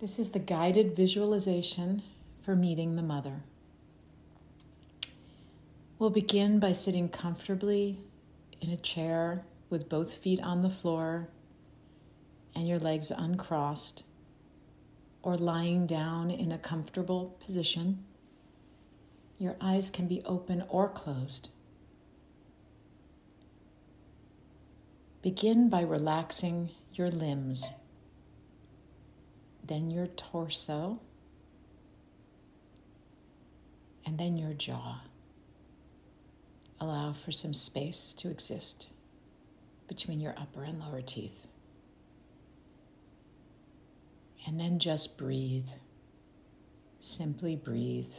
This is the guided visualization for meeting the mother. We'll begin by sitting comfortably in a chair with both feet on the floor and your legs uncrossed, or lying down in a comfortable position. Your eyes can be open or closed. Begin by relaxing your limbs then your torso, and then your jaw. Allow for some space to exist between your upper and lower teeth. And then just breathe. Simply breathe.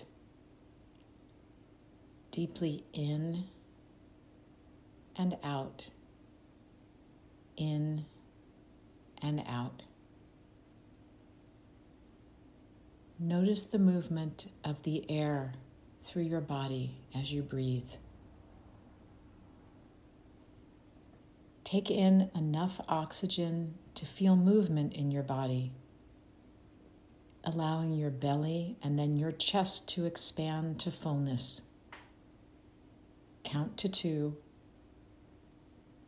Deeply in and out. In and out. Notice the movement of the air through your body as you breathe. Take in enough oxygen to feel movement in your body, allowing your belly and then your chest to expand to fullness. Count to two,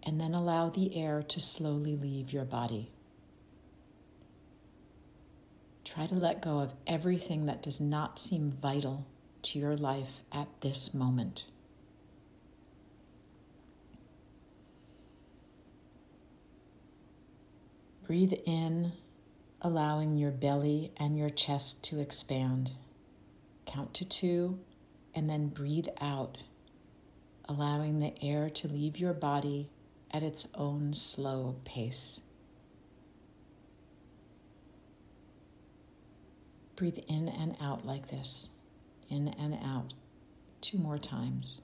and then allow the air to slowly leave your body. Try to let go of everything that does not seem vital to your life at this moment. Breathe in, allowing your belly and your chest to expand. Count to two, and then breathe out, allowing the air to leave your body at its own slow pace. Breathe in and out like this, in and out, two more times.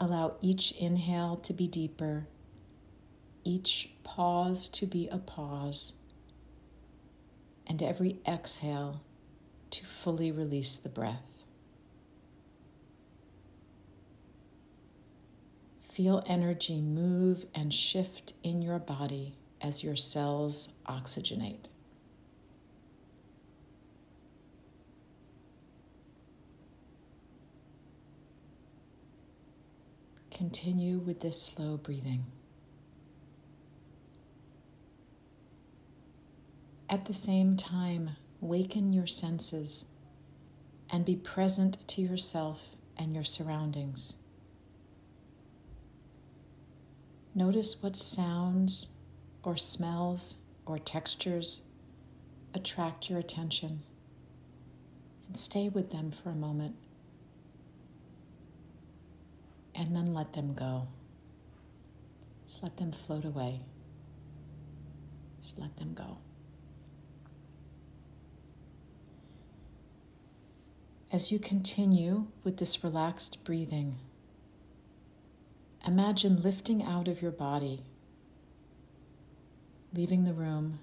Allow each inhale to be deeper, each pause to be a pause, and every exhale to fully release the breath. Feel energy move and shift in your body as your cells oxygenate. Continue with this slow breathing. At the same time, waken your senses and be present to yourself and your surroundings. Notice what sounds or smells or textures attract your attention and stay with them for a moment and then let them go. Just let them float away. Just let them go. As you continue with this relaxed breathing, Imagine lifting out of your body, leaving the room,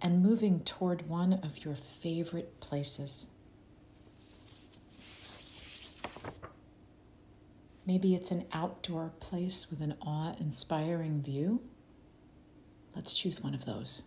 and moving toward one of your favorite places. Maybe it's an outdoor place with an awe inspiring view. Let's choose one of those.